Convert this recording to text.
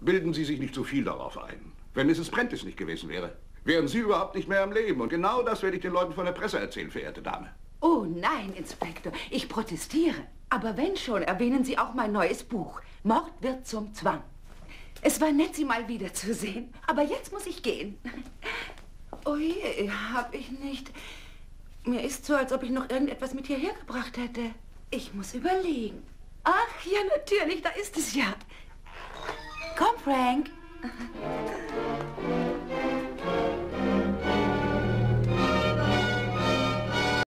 Bilden Sie sich nicht zu viel darauf ein. Wenn Mrs. Prentice nicht gewesen wäre, wären Sie überhaupt nicht mehr am Leben. Und genau das werde ich den Leuten von der Presse erzählen, verehrte Dame. Oh nein, Inspektor, ich protestiere. Aber wenn schon, erwähnen Sie auch mein neues Buch. Mord wird zum Zwang. Es war nett, Sie mal wiederzusehen. Aber jetzt muss ich gehen. Oh je, hab ich nicht. Mir ist so, als ob ich noch irgendetwas mit hierher gebracht hätte. Ich muss überlegen. Ach, ja, natürlich, da ist es ja. prank.